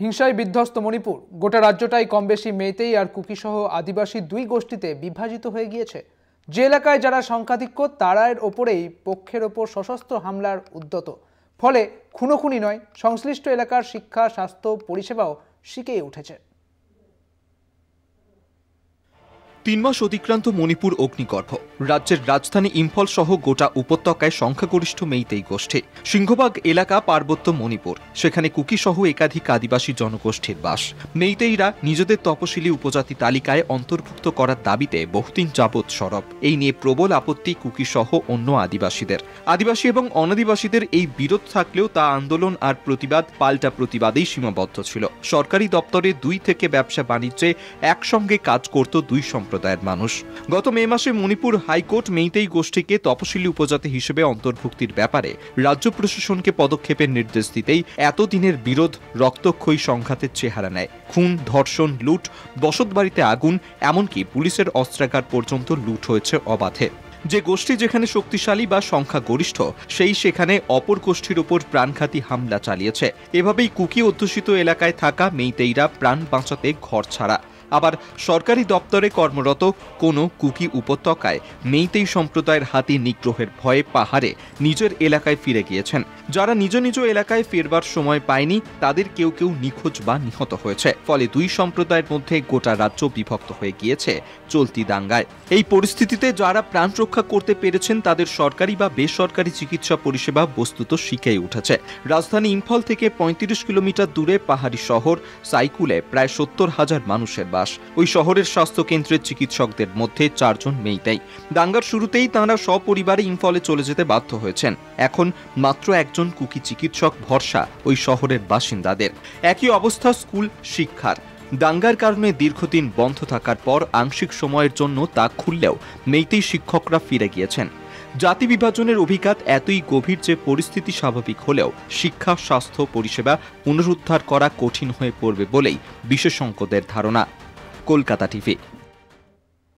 হিংসায় বিধ্বস্ত মণিপুর। গোটা রাজ্যটাই কম বেশি মেতেই আর কুকিসহ আদিবাসী দুই গোষ্ঠীতে বিভাজিত হয়ে গিয়েছে। যে এলাকায় যারা সংখ্যাধিক্য, তারার ওপরেই পক্ষের ওপর সশস্ত্র হামলার উদ্যত। ফলে খুনোখুনি নয়, সংশ্লিষ্ট এলাকার শিক্ষা, স্বাস্থ্য, পরিষেবাও শিখেই উঠেছে। তিন মাস অতিক্রান্ত মণিপুর অগ্নিগর্ভ। রাজ্যের রাজধানী ইম্ফল সহ গোটা উপত্যকায় সংখ্যাগরিষ্ঠ মেইতেই গোষ্ঠী। সিংহবাগ এলাকা পার্বত্য মণিপুর। সেখানে কুকি সহ একাধিক আদিবাসী জনগোষ্ঠীর বাস। মেইতেইরা নিজেদের তপশিলি উপজাতি তালিকায় অন্তর্ভুক্ত করার দাবিতে বহুদিন যাবৎ সরব। এই নিয়ে প্রবল আপত্তি কুকি সহ অন্য আদিবাসীদের। আদিবাসী এবং অনাদিবাসীদের এই বিরোধ থাকলেও তা আন্দোলন আর প্রতিবাদ, পাল্টা প্রতিবাদেই সীমাবদ্ধ ছিল। সরকারি দপ্তরে দুই থেকে ব্যবসা বাণিজ্যে একসঙ্গে কাজ করত দুই সম্প্রদায়ের মানুষ। গত মে মাসে মণিপুর হাইকোর্ট মেইতেই গোষ্ঠীকে তপশিলি উপজাতি হিসেবে অন্তর্ভুক্তির ব্যাপারে রাজ্য প্রশাসনকে পদক্ষেপের নির্দেশ দিতেই এতদিনের বিরোধ রক্তক্ষয়ী সংঘাতের চেহারা নেয়। খুন, ধর্ষণ, লুট, বসতবাড়িতে আগুন, এমনকি পুলিশের অস্ত্রাগার পর্যন্ত লুট হয়েছে অবাধে। যে গোষ্ঠী যেখানে শক্তিশালী বা সংখ্যা গরিষ্ঠ সেই সেখানে অপর গোষ্ঠীর উপর প্রাণঘাতী হামলা চালিয়েছে। এভাবেই কুকি অধ্যুষিত এলাকায় থাকা মেইতেইরা প্রাণ বাঁচাতে ঘর ছাড়া। আবার সরকারি দপ্তরে কর্মরত কোনো কুকি উপত্যকায় মেইতেই সম্প্রদায়ের হাতে নিগ্রহের ভয়ে পাহাড়ে নিজের এলাকায় ফিরে গিয়েছেন। যারা নিজ নিজ এলাকায় ফেরবার সময় পায়নি, তাদের কেউ কেউ নিখোঁজ বা নিহত হয়েছে। ফলে দুই সম্প্রদায়ের মধ্যে গোটা রাজ্য বিভক্ত হয়ে গিয়েছে চলতি দাঙ্গায়। এই পরিস্থিতিতে যারা প্রাণ রক্ষা করতে পেরেছেন, তাদের সরকারি বা বেসরকারি চিকিৎসা পরিষেবা বস্তুত শিখেই উঠেছে। রাজধানী ইম্ফল থেকে পঁয়ত্রিশ কিলোমিটার দূরে পাহাড়ি শহর সাইকুলে প্রায় সত্তর হাজার মানুষের বাস। ওই শহরের স্বাস্থ্য কেন্দ্রের চিকিৎসকদের মধ্যে চারজন মেয়েটাই দাঙ্গার শুরুতেই তাঁরা সপরিবারে ইম্ফলে চলে যেতে বাধ্য হয়েছেন। এখন মাত্র একজন কুকি চিকিৎসক ভরসা ওই শহরের বাসিন্দাদের। একই অবস্থা স্কুল, শিক্ষার। দাঙ্গার কারণে দীর্ঘদিন বন্ধ থাকার পর আংশিক সময়ের জন্য তা খুললেও মেইতেই শিক্ষকরা ফিরে গিয়েছেন। জাতি বিভাজনের অভিঘাত এতই গভীর যে পরিস্থিতি স্বাভাবিক হলেও শিক্ষা, স্বাস্থ্য পরিষেবা পুনরুদ্ধার করা কঠিন হয়ে পড়বে বলেই বিশেষজ্ঞদের ধারণা। কলকাতা টিভি।